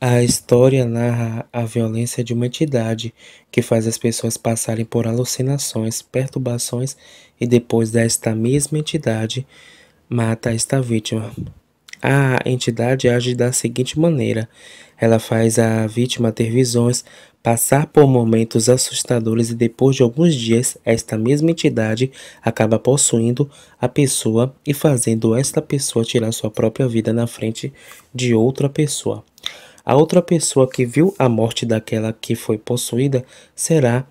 A história narra a violência de uma entidade que faz as pessoas passarem por alucinações, perturbações e depois desta mesma entidade mata esta vítima. A entidade age da seguinte maneira: ela faz a vítima ter visões, passar por momentos assustadores e depois de alguns dias, esta mesma entidade acaba possuindo a pessoa e fazendo esta pessoa tirar sua própria vida na frente de outra pessoa. A outra pessoa que viu a morte daquela que foi possuída será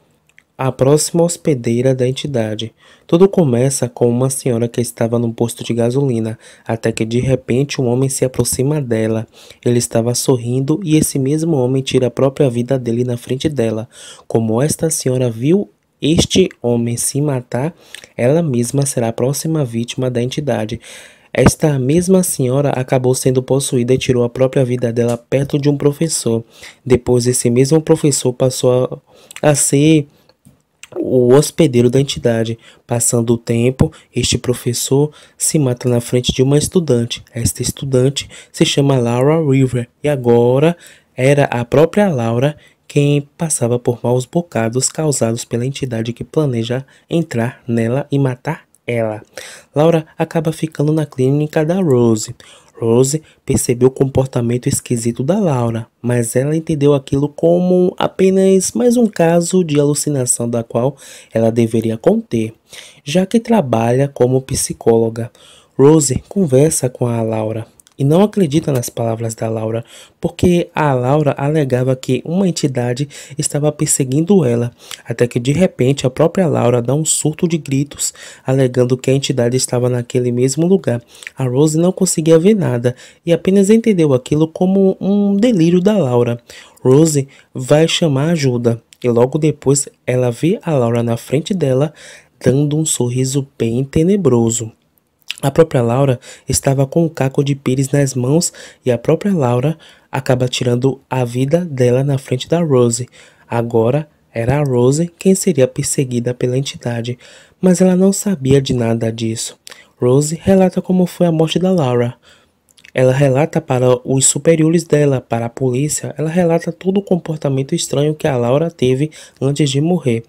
a próxima hospedeira da entidade. Tudo começa com uma senhora que estava num posto de gasolina, até que de repente um homem se aproxima dela. Ele estava sorrindo e esse mesmo homem tira a própria vida dele na frente dela. Como esta senhora viu este homem se matar, ela mesma será a próxima vítima da entidade. Esta mesma senhora acabou sendo possuída e tirou a própria vida dela perto de um professor. Depois, esse mesmo professor passou a, a ser o hospedeiro da entidade. Passando o tempo, este professor se mata na frente de uma estudante. Esta estudante se chama Laura River e agora era a própria Laura quem passava por maus bocados causados pela entidade que planeja entrar nela e matar ela. Laura acaba ficando na clínica da Rose. Rose percebeu o comportamento esquisito da Laura, mas ela entendeu aquilo como apenas mais um caso de alucinação da qual ela deveria conter, já que trabalha como psicóloga. Rose conversa com a Laura e não acredita nas palavras da Laura, porque a Laura alegava que uma entidade estava perseguindo ela, até que de repente a própria Laura dá um surto de gritos, alegando que a entidade estava naquele mesmo lugar. A Rose não conseguia ver nada e apenas entendeu aquilo como um delírio da Laura. Rose vai chamar ajuda e logo depois ela vê a Laura na frente dela, dando um sorriso bem tenebroso. A própria Laura estava com o caco de pires nas mãos e a própria Laura acaba tirando a vida dela na frente da Rose. Agora era a Rose quem seria perseguida pela entidade, mas ela não sabia de nada disso. Rose relata como foi a morte da Laura. Ela relata para os superiores dela, para a polícia, ela relata todo o comportamento estranho que a Laura teve antes de morrer.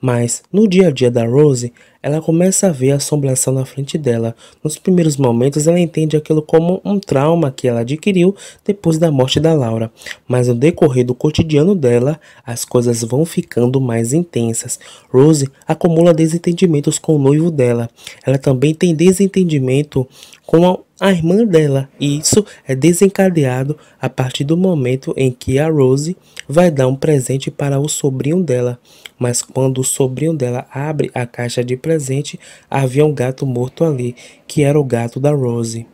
Mas, no dia a dia da Rose, ela começa a ver a assombração na frente dela. Nos primeiros momentos, ela entende aquilo como um trauma que ela adquiriu depois da morte da Laura. Mas no decorrer do cotidiano dela, as coisas vão ficando mais intensas. Rose acumula desentendimentos com o noivo dela. Ela também tem desentendimento com a irmã dela, e isso é desencadeado a partir do momento em que a Rose vai dar um presente para o sobrinho dela. Mas quando o sobrinho dela abre a caixa de presente, havia um gato morto ali, que era o gato da Rose.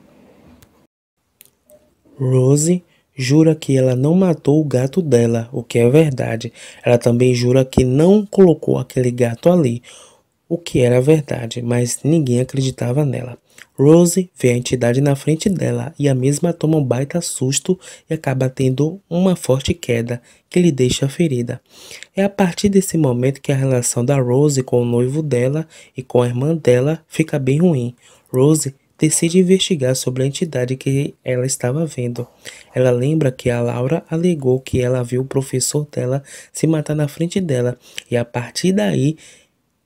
Rose jura que ela não matou o gato dela, o que é verdade. Ela também jura que não colocou aquele gato ali, o que era verdade, mas ninguém acreditava nela. Rose vê a entidade na frente dela e a mesma toma um baita susto e acaba tendo uma forte queda que lhe deixa ferida. É a partir desse momento que a relação da Rose com o noivo dela e com a irmã dela fica bem ruim. Rose decide investigar sobre a entidade que ela estava vendo. Ela lembra que a Laura alegou que ela viu o professor dela se matar na frente dela e a partir daí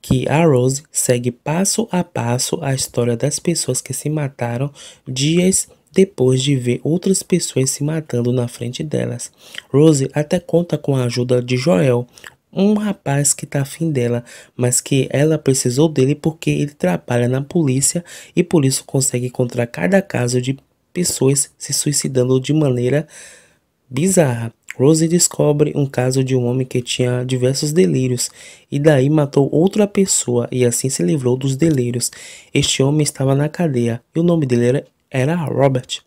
que a Rose segue passo a passo a história das pessoas que se mataram dias depois de ver outras pessoas se matando na frente delas. Rose até conta com a ajuda de Joel, um rapaz que tá afim dela, mas que ela precisou dele porque ele trabalha na polícia e por isso consegue encontrar cada caso de pessoas se suicidando de maneira bizarra. Rose descobre um caso de um homem que tinha diversos delírios e daí matou outra pessoa e assim se livrou dos delírios. Este homem estava na cadeia e o nome dele era, Robert.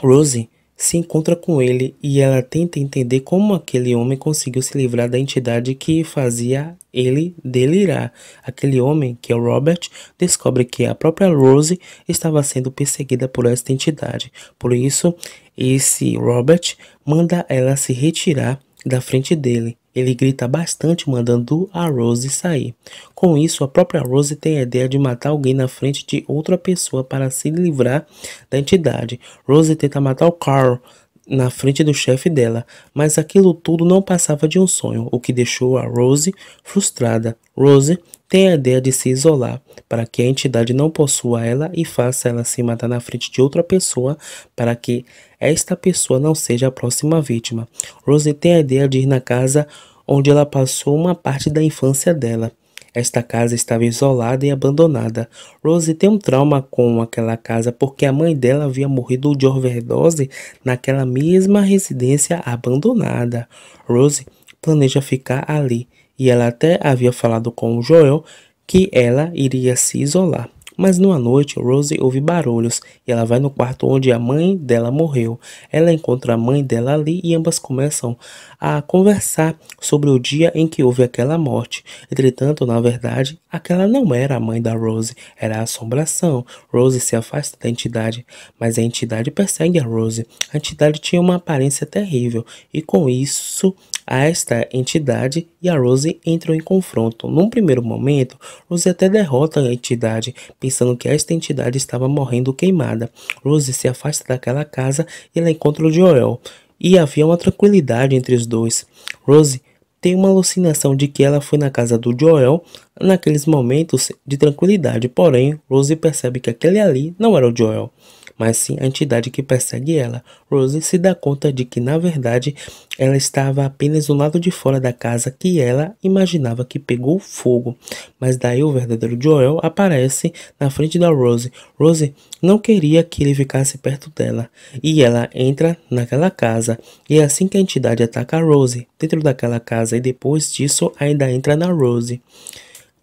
Rose se encontra com ele e ela tenta entender como aquele homem conseguiu se livrar da entidade que fazia ele delirar. Aquele homem, que é o Robert, descobre que a própria Rose estava sendo perseguida por esta entidade. Por isso, esse Robert manda ela se retirar da frente dele. Ele grita bastante mandando a Rose sair. Com isso, a própria Rose tem a ideia de matar alguém na frente de outra pessoa para se livrar da entidade. Rose tenta matar o Carl na frente do chefe dela, mas aquilo tudo não passava de um sonho, o que deixou a Rose frustrada. Rose tem a ideia de se isolar para que a entidade não possua ela e faça ela se matar na frente de outra pessoa para que esta pessoa não seja a próxima vítima. Rose tem a ideia de ir na casa onde ela passou uma parte da infância dela. Esta casa estava isolada e abandonada. Rose tem um trauma com aquela casa porque a mãe dela havia morrido de overdose naquela mesma residência abandonada. Rose planeja ficar ali e ela até havia falado com o Joel que ela iria se isolar. Mas numa noite, Rose ouve barulhos e ela vai no quarto onde a mãe dela morreu. Ela encontra a mãe dela ali e ambas começam a conversar sobre o dia em que houve aquela morte. Entretanto, na verdade, aquela não era a mãe da Rose, era a assombração. Rose se afasta da entidade, mas a entidade persegue a Rose. A entidade tinha uma aparência terrível e com isso a esta entidade e a Rose entram em confronto. Num primeiro momento, Rose até derrota a entidade, pensando que esta entidade estava morrendo queimada. Rose se afasta daquela casa e ela encontra o Joel. E havia uma tranquilidade entre os dois. Rose tem uma alucinação de que ela foi na casa do Joel naqueles momentos de tranquilidade, porém Rose percebe que aquele ali não era o Joel mas sim a entidade que persegue ela. Rose se dá conta de que, na verdade, ela estava apenas do lado de fora da casa que ela imaginava que pegou fogo. Mas daí o verdadeiro Joel aparece na frente da Rose. Rose não queria que ele ficasse perto dela e ela entra naquela casa. E é assim que a entidade ataca a Rose dentro daquela casa e depois disso ainda entra na Rose.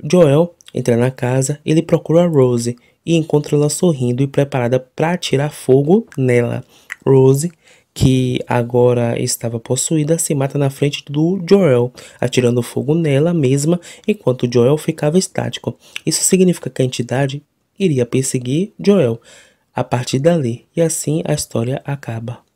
Joel entra na casa, ele procura a Rose e encontra ela sorrindo e preparada para tirar fogo nela. Rose, que agora estava possuída, se mata na frente do Joel, atirando fogo nela mesma enquanto Joel ficava estático. Isso significa que a entidade iria perseguir Joel a partir dali, e assim a história acaba.